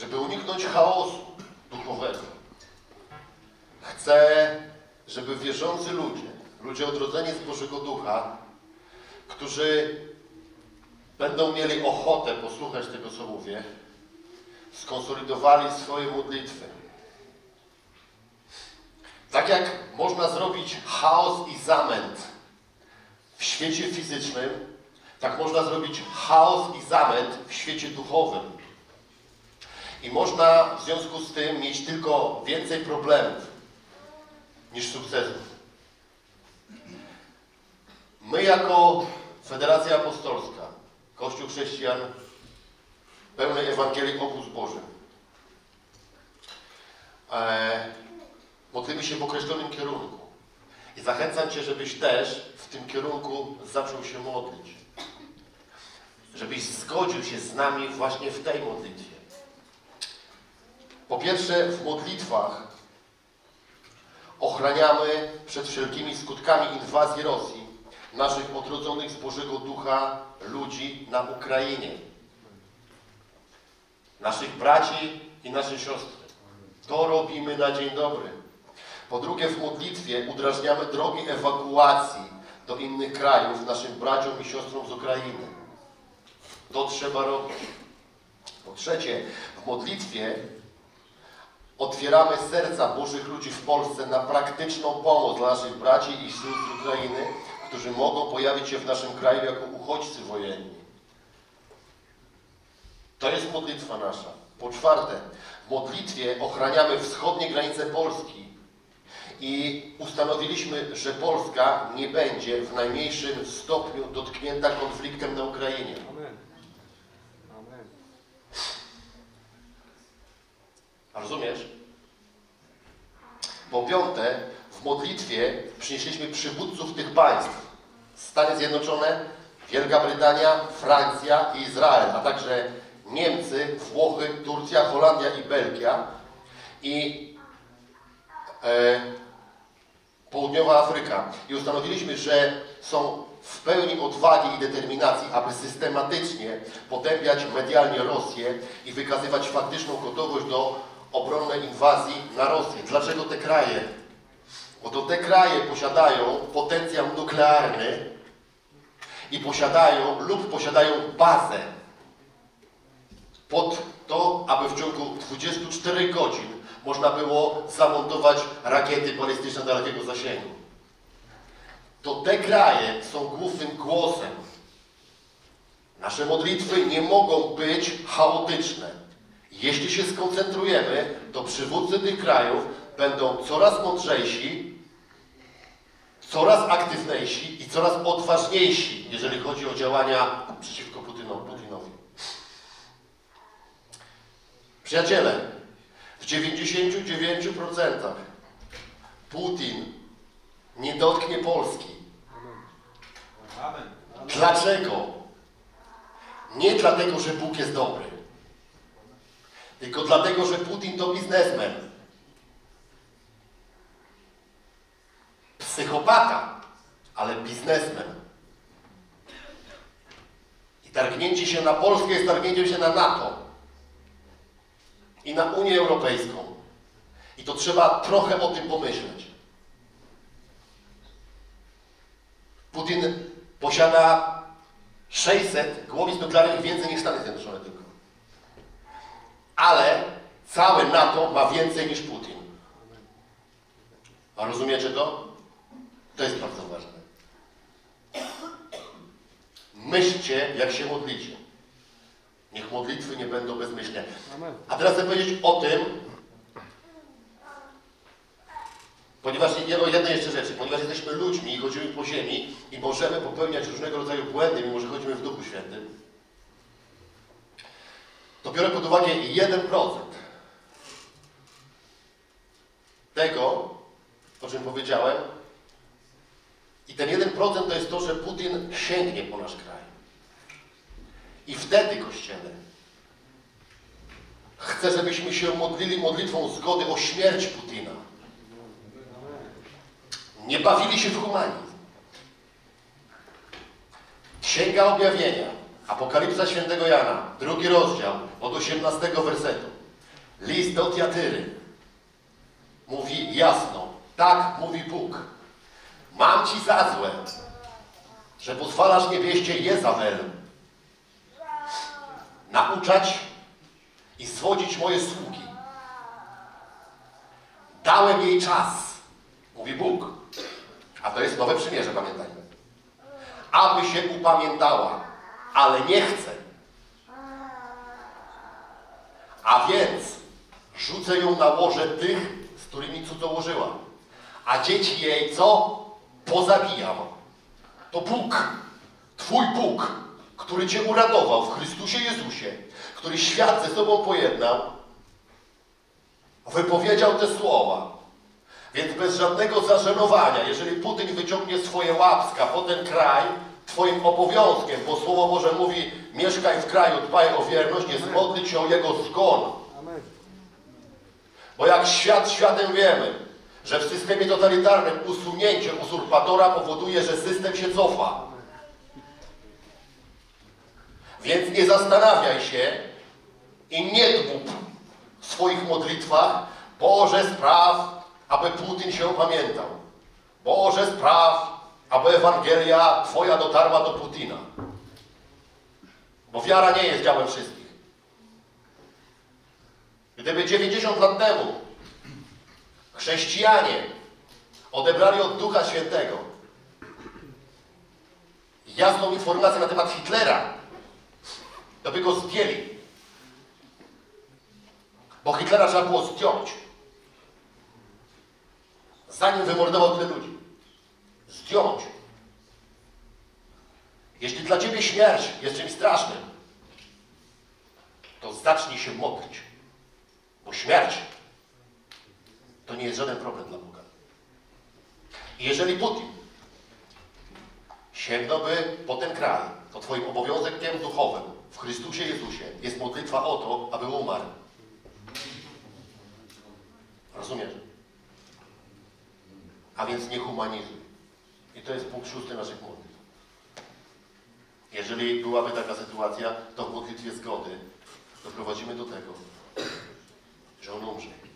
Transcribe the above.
żeby uniknąć chaosu duchowego. Chcę, żeby wierzący ludzie, ludzie odrodzeni z Bożego Ducha, którzy będą mieli ochotę posłuchać tego, co mówię, skonsolidowali swoje modlitwy. Tak jak można zrobić chaos i zamęt w świecie fizycznym, tak można zrobić chaos i zamęt w świecie duchowym. I można w związku z tym mieć tylko więcej problemów niż sukcesów. My jako Federacja Apostolska, Kościół Chrześcijan pełnej Ewangelii Obóz Boży, e, modlimy się w określonym kierunku. I zachęcam Cię, żebyś też w tym kierunku zaczął się modlić. Żebyś zgodził się z nami właśnie w tej modlitwie. Po pierwsze, w modlitwach ochraniamy przed wszelkimi skutkami inwazji Rosji naszych odrodzonych z Bożego Ducha ludzi na Ukrainie. Naszych braci i nasze siostry. To robimy na dzień dobry. Po drugie, w modlitwie udrażniamy drogi ewakuacji do innych krajów naszym braciom i siostrom z Ukrainy. To trzeba robić. Po trzecie, w modlitwie otwieramy serca Bożych ludzi w Polsce na praktyczną pomoc dla naszych braci i sióstr z Ukrainy, którzy mogą pojawić się w naszym kraju jako uchodźcy wojenni. To jest modlitwa nasza. Po czwarte, w modlitwie ochraniamy wschodnie granice Polski i ustanowiliśmy, że Polska nie będzie w najmniejszym stopniu dotknięta konfliktem na Ukrainie. Amen. Amen. Rozumiesz? Po piąte, w modlitwie przynieśliśmy przywódców tych państw. Stany Zjednoczone, Wielka Brytania, Francja i Izrael, a także Niemcy, Włochy, Turcja, Holandia i Belgia i e, Południowa Afryka. I ustanowiliśmy, że są w pełni odwagi i determinacji, aby systematycznie potępiać medialnie Rosję i wykazywać faktyczną gotowość do obronnej inwazji na Rosję. Dlaczego te kraje? Bo to te kraje posiadają potencjał nuklearny i posiadają lub posiadają bazę pod to, aby w ciągu 24 godzin można było zamontować rakiety balistyczne dalekiego zasięgu. To te kraje są głównym głosem. Nasze modlitwy nie mogą być chaotyczne. Jeśli się skoncentrujemy, to przywódcy tych krajów będą coraz mądrzejsi, coraz aktywniejsi i coraz odważniejsi, jeżeli chodzi o działania przeciwko Putynowi. Przyjaciele, w 99% Putin nie dotknie Polski. Dlaczego? Nie dlatego, że Bóg jest dobry, tylko dlatego, że Putin to biznesmen. Psychopata, ale biznesmen. I targnięcie się na Polskę jest targnięciem się na NATO i na Unię Europejską. I to trzeba trochę o tym pomyśleć. Putin posiada 600 głowic nuklearnych więcej niż Stany Zjednoczone tylko. Ale całe NATO ma więcej niż Putin. A rozumiecie to? To jest bardzo ważne. Myślcie, jak się modlicie. Niech modlitwy nie będą bezmyślne. A teraz chcę powiedzieć o tym, ponieważ nie o jednej jeszcze rzeczy, ponieważ jesteśmy ludźmi i chodzimy po ziemi i możemy popełniać różnego rodzaju błędy, mimo że chodzimy w Duchu Świętym, to biorę pod uwagę 1% tego, o czym powiedziałem. I ten 1% to jest to, że Putin sięgnie po nasz kraj. I wtedy, Kościele, chcę, żebyśmy się modlili modlitwą zgody o śmierć Putina. Nie bawili się w humanizm. Księga Objawienia, Apokalipsa Świętego Jana, drugi rozdział, od 18 wersetu. List do Tiatyry mówi jasno, tak mówi Bóg. Mam ci za złe, że pozwalasz niewieście Jezabel nauczać i zwodzić moje sługi. Dałem jej czas, mówi Bóg. A to jest nowe przymierze, pamiętajmy. Aby się upamiętała, ale nie chce. A więc rzucę ją na łoże tych, z którymi cudzołożyła. A dzieci jej co? Pozabijam. To Bóg, Twój Bóg, który Cię uratował w Chrystusie Jezusie, który świat ze sobą pojednał, wypowiedział te słowa. Więc bez żadnego zażenowania, jeżeli Putin wyciągnie swoje łapska po ten kraj, Twoim obowiązkiem, bo Słowo Boże mówi, mieszkaj w kraju, dbaj o wierność, jest modlić się o jego zgon. Bo jak świat światem wiemy, że w systemie totalitarnym usunięcie uzurpatora powoduje, że system się cofa. Więc nie zastanawiaj się i nie dbób w swoich modlitwach, Boże spraw, aby Putin się opamiętał. Boże spraw, aby Ewangelia Twoja dotarła do Putina. Bo wiara nie jest działem wszystkich. Gdyby 90 lat temu chrześcijanie odebrali od Ducha Świętego jasną informację na temat Hitlera, to by go zdjęli. Bo Hitlera trzeba było zdjąć. Zanim wymordował tyle ludzi. Zdjąć. Jeśli dla Ciebie śmierć jest czymś strasznym, to zacznij się modlić. Bo śmierć to nie jest żaden problem dla Boga. I jeżeli Putin sięgnąłby po ten kraj, to Twoim obowiązkiem duchowym w Chrystusie Jezusie jest modlitwa o to, aby umarł. Rozumiesz? A więc nie humanizuj. I to jest punkt szósty naszych modlitw. Jeżeli byłaby taka sytuacja, to w modlitwie zgody doprowadzimy do tego, że on umrze.